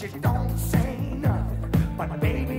She don't say nothing, but baby.